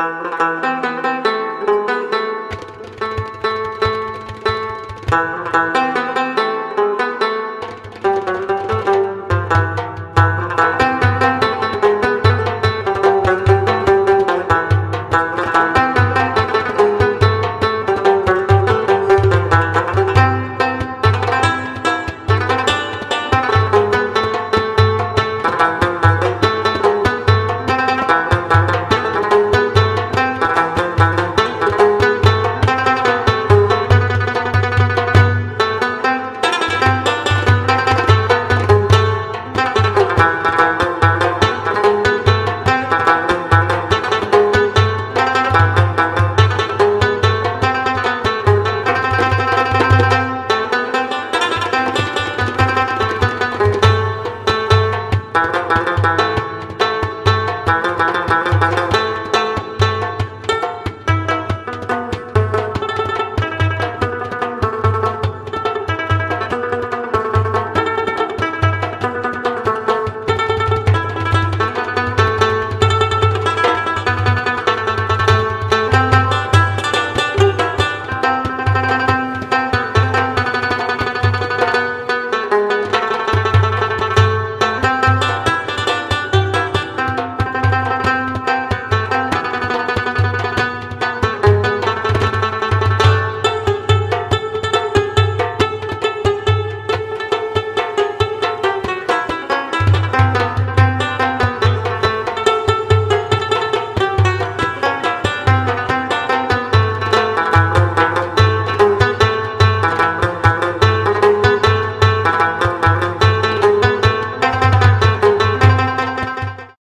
Música